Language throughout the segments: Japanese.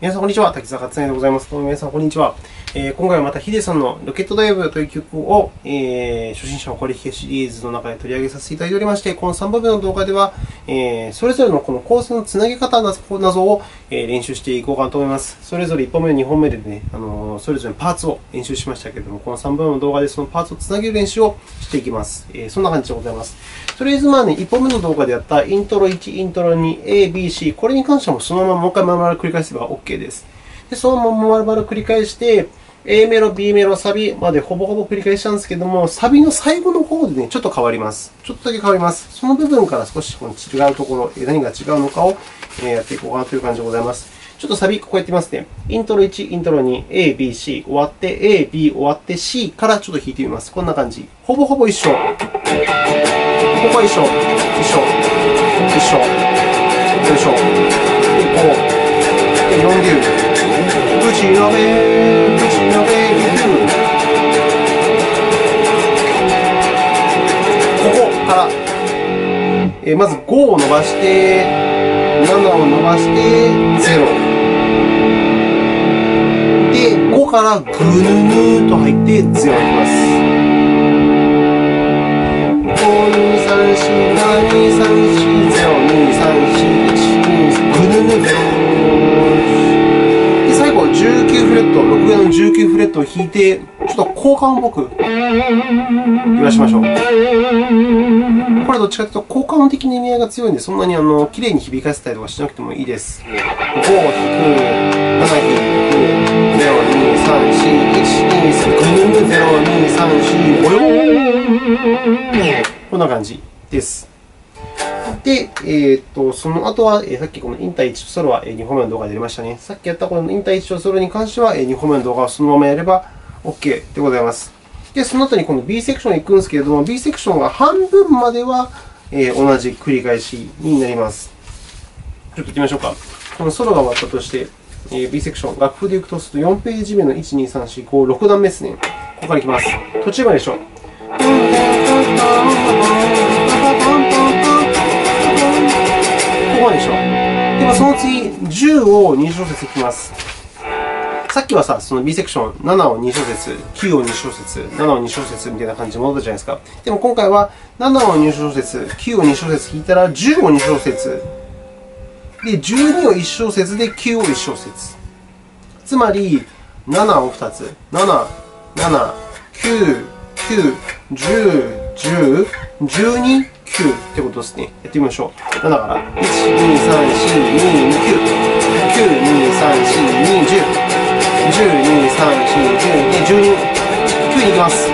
皆さん、こんにちは。滝沢勝也でございます。どうも皆さん、こんにちは。えー、今回はまたヒデさんのロケットダイブという曲を、えー、初心者のこれ弾けシリーズの中で取り上げさせていただいておりまして、この3部分の動画では、えー、それぞれのこのコースのつなげ方などを、え、練習していこうかなと思います。それぞれ1本目、2本目でね、あの、それぞれのパーツを練習しましたけれども、この3部分の動画でそのパーツをつなげる練習をしていきます。えー、そんな感じでございます。とりあえずまあね、1本目の動画でやったイントロ1、イントロ2、A、B、C、これに関してもそのままもう一回まるまる繰り返せば OK です。で、そのまま丸々繰り返して、A メロ、B メロ、サビまでほぼほぼ繰り返したんですけども、サビの最後の方でね、ちょっと変わります。ちょっとだけ変わります。その部分から少しこの違うところ、何が違うのかをやっていこうかなという感じでございます。ちょっとサビ、ここやってみますね。イントロ1、イントロ2、A、B、C、終わって、A、B 終わって、C からちょっと弾いてみます。こんな感じ。ほぼほぼ一緒。ここは一緒。一緒。一緒。よいしょ。で、5。で、4流。ぶちのめぶちのめここから、えー、まず5を伸ばして、7を伸ばして、0。で、5からぐぬぬと入って、0いきます。5、2、3、4、7、2、3、4、0、2、3、4、1、2、ぐぬぬ0。19フレット、6弦の19フレットを弾いて、ちょっと交換っぽく言わしましょう。これどっちかというと交換的な意味合いが強いんで、そんなにあの綺麗に響かせたりとかしなくてもいいです。5弾く、7弾く、0、2、3、4、1、2、3、0、2、3、4、5、4。こんな感じです。で、えー、とその後は、え、さっきこのインター1ソロは、2本目の動画でやりましたね。さっきやったこのインター1とソロに関しては、2本目の動画をそのままやれば OK でございます。で、その後にこの B セクションに行くんですけれども、B セクションが半分までは、え、同じ繰り返しになります。ちょっと行ってみましょうか。このソロが終わったとして、え、B セクション、楽譜でいくとすると4ページ目の1、2、3、4、5、6段目ですね。ここから行きます。途中まででしょ。こまでしょ。でその次、10を2小節いきます。さっきはさ、その B セクション、7を2小節、9を2小節、7を2小節みたいな感じで戻ったじゃないですか。でも今回は、7を2小節、9を2小節弾いたら、10を2小節、で、12を1小節で9を1小節。つまり、7を2つ、7、7、9、9、10、10、12、9ってことですね。やってみましょう。7から、1、2、3、4、2、9、9、2、3、4、2、10、10、2、3、4、10、12、9に行きます。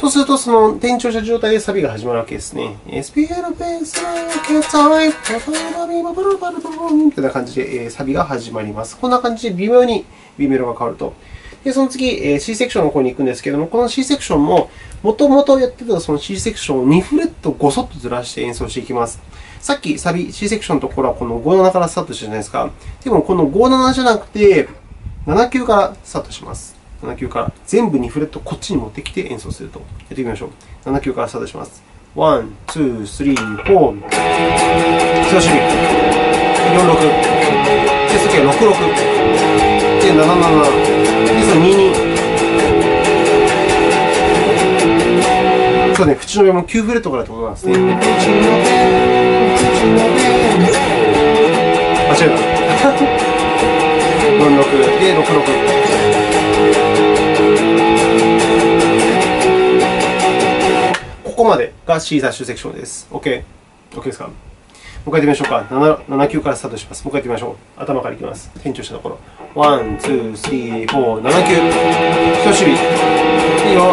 そうすると、その転調した状態でサビが始まるわけですね。スピードベースケタイみたいな感じでサビが始まります。こんな感じで微妙に B メロが変わると。で、その次、C セクションの方に行くんですけれども、この C セクションも、もともとやってたその C セクションを2フレットごそっとずらして演奏していきます。さっきサビ、C セクションのところはこの57からスタートしたじゃないですか。でも、この57じゃなくて、7級からスタートします。7級から。全部2フレットこっちに持ってきて演奏すると。やってみましょう。7級からスタートします。1、2、3、4。人差し指。46。で、次は66。で、77。2、2。そうね、縁の上も9フレットからってことなんですね。間違えた。46で66。ここまでがシュセクションです。OK。OK ですか？もう一回やってみましょうか。7, 7級からスタートします。もう一回やってみましょう。頭からいきます。転調したところ。1、2、3、4、7級。人差し指。で、4、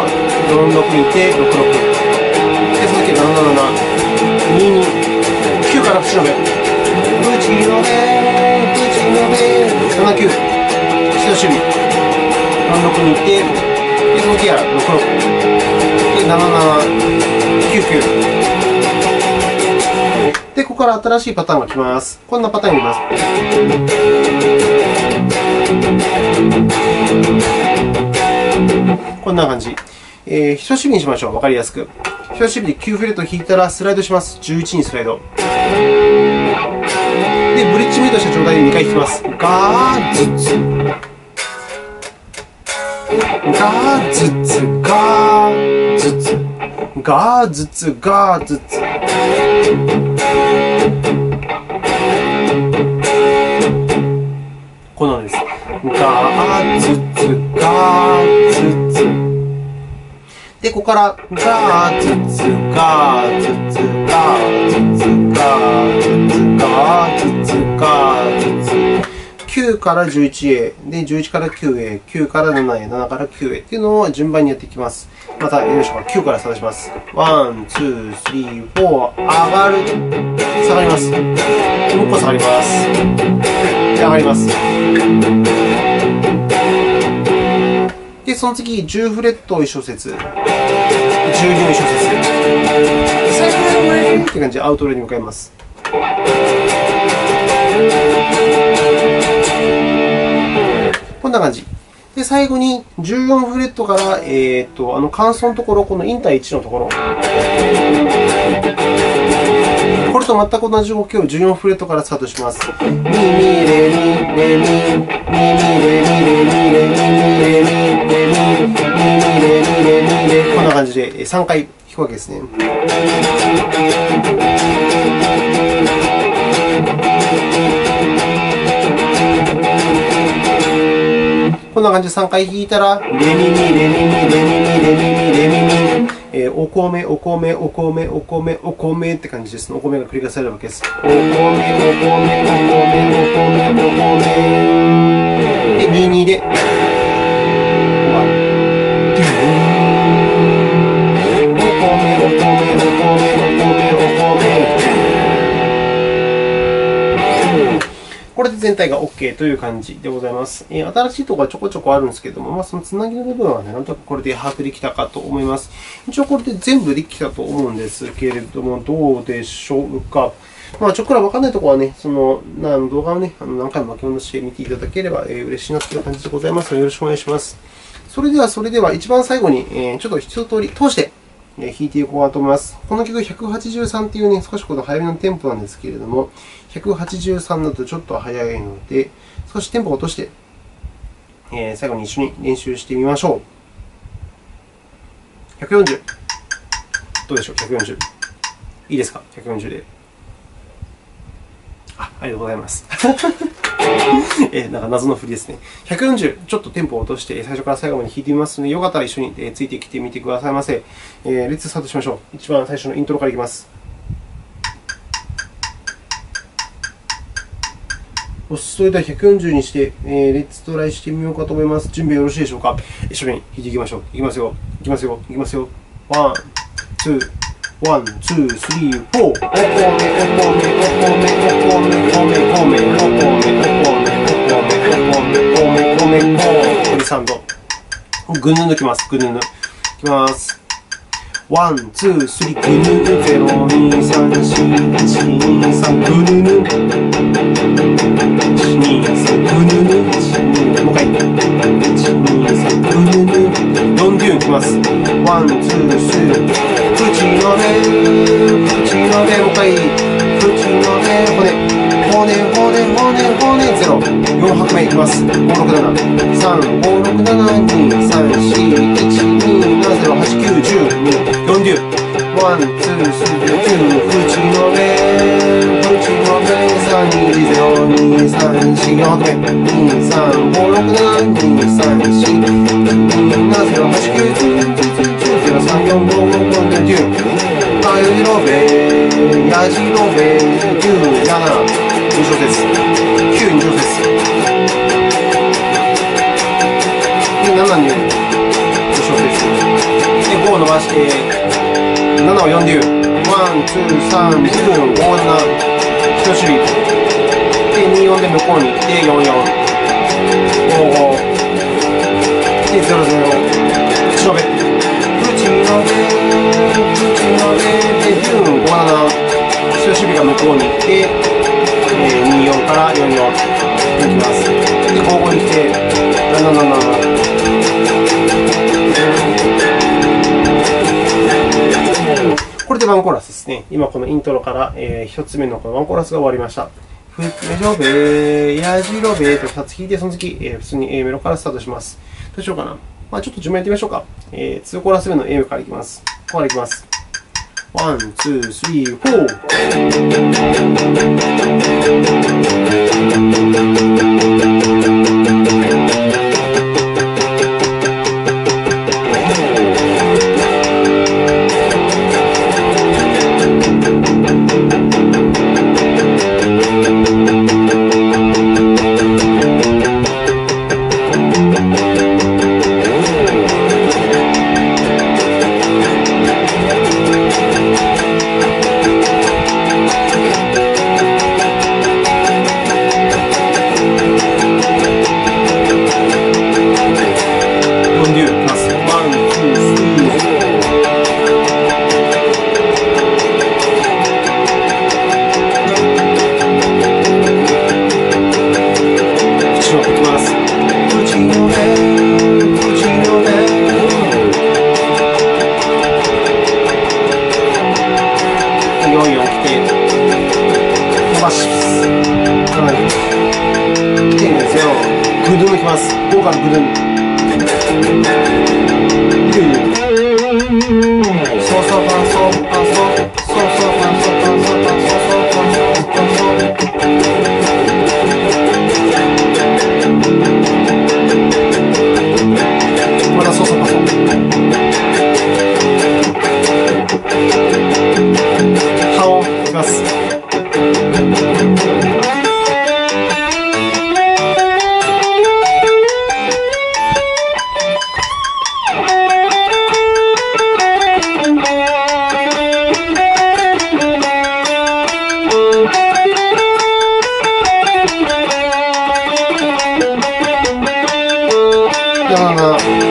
4、6にいて、6、6。で、続き、7、7、7、2、2。9から縁の目。縁の目、縁の目。7級。人差し指。4、6にいて、で、続きは6、6。で、7、7、9、9。で、ここから新しいパターンが来ます。こんなパターンになります。こんな感じ。えー、人差し指にしましょう。わかりやすく。人差し指で9フレット弾いたらスライドします。11にスライド。で、ブリッジメイトした状態で2回弾きます。ガーズツ。ガーズツ、ガーズツ。ガーズツ、ガーズツ。こんなんです。ガーズツ、ガーズツ。で、ここから、ガーツツ、ガーツツ、ガーツツ、ガーツツ、ガーツツ、ガーツツ。9から11へ、で、11から9へ、9から7へ、7から9へっていうのを順番にやっていきます。また、よいしょ、9からスタートします。1、2、3、4、上がる。下がります。もう一個下がります。で、上がります。で、その次、10フレットを1小節、12を1小節、最後までって感じでアウトロに向かいます。んな感じ。で、最後に14フレットから、えー、とあの間奏のところ、このインター1のところ、これと全く同じ動きを14フレットからスタートします。ミミレミレミミミレミレミレミレミレミレミレミレミレこんな感じで3回弾くわけですね。こんな感じで3回弾いたら、レミミ、レミミ、レミミ、レミミ、レミミ、えーお米、お米、お米、お米、お米って感じです。お米が繰り返されるわけです。お米、お米、お米、お米、お米。で、22でこれで全体が OK という感じでございます。え新しいところがちょこちょこあるんですけども、まあ、そのつなぎの部分はね、なんとなくこれで把握できたかと思います。一応これで全部できたと思うんですけれども、どうでしょうか。まあ、ちょっくらわかんないところはね、そのあの動画をね、あの何回も巻き戻して見ていただければ、えー嬉しいなという感じでございますので、よろしくお願いします。それでは、それでは一番最後に、えちょっと一通り通して、弾いていこうかと思います。この曲183っていうね、少しこの早めのテンポなんですけれども、183だとちょっと早いので、少しテンポを落として、えー最後に一緒に練習してみましょう。140。どうでしょう ?140。いいですか ?140 で。あ、ありがとうございます。えーなんか謎の振りですね。140、ちょっとテンポを落として、最初から最後まで弾いてみますので、よかったら一緒についてきてみてくださいませ。えーレッツスタートしましょう。一番最初のイントロからいきます。よしそれでは140にして、えーレッツトライしてみようかと思います。準備よろしいでしょうか？一緒に弾いていきましょう。いきますよ。いきますよ。いきますよ。ワン、ツー、ワン、ツー、スリー、フォー。おこめ、おこめ、おこめ、おこめ、おこめ、おこめ、おこめ、おこめ、おこめ、おこめ、おこめ、これサンド。ぐぬぬきます。ぐぬぬ。いきます。ワン、ツー、スリー、ぐぬぬ、ゼロ、二、三、四、一、二、三、ぐぬぬ。一、二、三、ぐぬぬ。一、二、もう一回。一、二、三、ぐぬぬ。四デューンいきます。ワン、ツー、スリー。口のね、口のね、もう一回。口のね、骨。骨、骨、骨、骨、ゼロ。4拍目いきます。5、ワン、ツー、スリー、ツー、縁の上、縁の上、三、二、ゼロ、二、三、四、四、六、二、三、五、六、七、二、三、四、七、ゼロ、八、九、十、九、ゼロ、三、四、五、六、六、九、あよじのべ、やじのべ、九、七、二小節、九、二小節、七、二、5を伸ばして、7を4デュー。ワン、ツー、サン、ツー、5、7、人守備。で、2、4で向こうに行って、4、4。5、5。で、0、0。口のべ。口のべ、口のべ。で、デューン、5、7。人守備が向こうに行って、えー、24から44いきます。で、交互に来て、777。これでワンコーラスですね。今このイントロから、え1つ目のこのワンコーラスが終わりました。ふめじょべやじろべと2つ弾いて、その次、えー、普通に A メロからスタートします。どうしようかな。まあ、ちょっと順番やってみましょうか。えー、2コーラス目の A メロからいきます。ここからいきます。ワン、ツー、スリー、フォー。好好。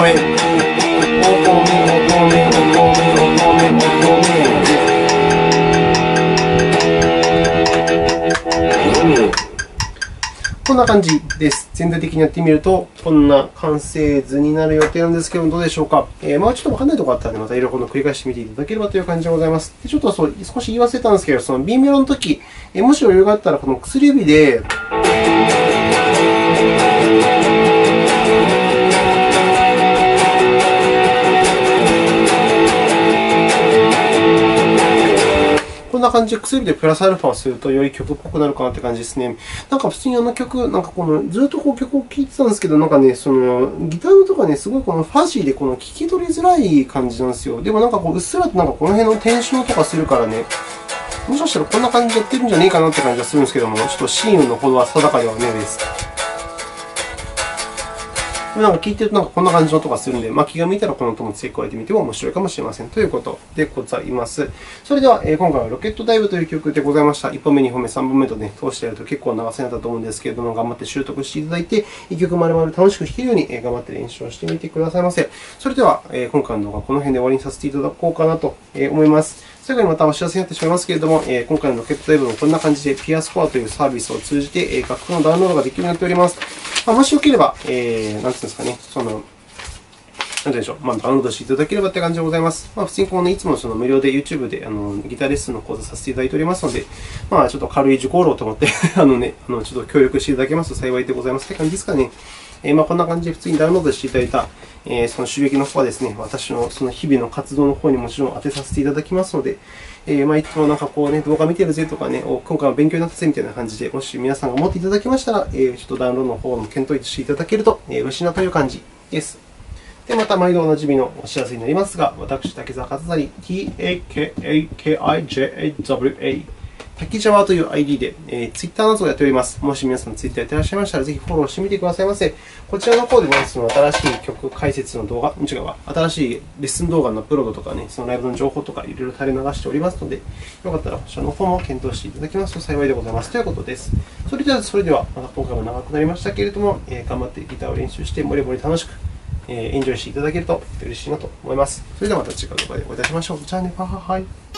こんな感じです。全体的にやってみると、こんな完成図になる予定なんですけども、どうでしょうか。えー、まあ、ちょっとわかんないところあったので、またいろいろ繰り返してみていただければという感じでございます。でちょっとそう少し言い忘れたんですけど、その B メロの時、えー、もし余裕があったら、この薬指で、な感じで薬でプラスアルファをするとより曲っぽくなるかなって感じですね。なんか普通にあの曲、なんかこのずっとこう曲を聴いてたんですけど、なんかね、そのギターのとかね、すごいこのファジーでこの聴き取りづらい感じなんですよ。でもなんかこううっすらとなんかこの辺のテンションとかするからね、もしかしたらこんな感じでやってるんじゃねえかなって感じがするんですけども、ちょっとシーンのほどは定かではねえです。なんか聞いてるとなんかこんな感じの音がするので、まあ、気が向いたらこの音も付け加えてみても面白いかもしれませんということでございます。それでは、えー、今回はロケットダイブという曲でございました。1本目、2本目、3本目とね、通してやると結構長さになったと思うんですけれども、頑張って習得していただいて、1曲丸々楽しく弾けるように、え頑張って練習をしてみてくださいませ。それでは、え今回の動画はこの辺で終わりにさせていただこうかなと思います。最後にまたお知らせになってしまいますけれども、え今回のロケットダイブもこんな感じで、ピアスコアというサービスを通じて、え楽譜のダウンロードができるようになっております。ま、もしよければ、えー、なんていうんですかね、その、なんでしょう、まあ、ダウンロードしていただければって感じでございます。まあ、普通にこのいつもその無料で YouTube であのギターレッスンの講座させていただいておりますので、まあ、ちょっと軽い受講料と思って あのね、あのちょっと協力していただけますと幸いでございますって感じですかね。えー、まあ、こんな感じで普通にダウンロードしていただいた、えー、その収益の方はですね、私のその日々の活動の方にもちろん当てさせていただきますので、えー、まあ、いつもなんかこうね、動画見てるぜとかね、今回は勉強になったぜみたいな感じで、もし皆さんが思っていただけましたら、えー、ちょっとダウンロードの方の検討していただけると、えー、嬉しいなという感じです。で、また毎度おなじみのお知らせになりますが、私、竹澤和成、T-A-K-A-K-I-J-A-W-A 滝沢という ID で、えー、Twitter などをやっております。もし皆さん Twitter やってらっしゃいましたら、ぜひフォローしてみてくださいませ。こちらの方でね、その新しい曲解説の動画、違うわ、新しいレッスン動画のアップロードとかね、そのライブの情報とかいろいろ垂れ流しておりますので、よかったらこちらの方も検討していただきますと幸いでございます。ということです。それでは、それでは、また今回も長くなりましたけれども、えー、頑張ってギターを練習して、もりもり楽しく、えー、エンジョイしていただけると嬉しいなと思います。それではまた次回の動画でお会いいたしましょう。じゃあね、バイ。